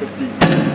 13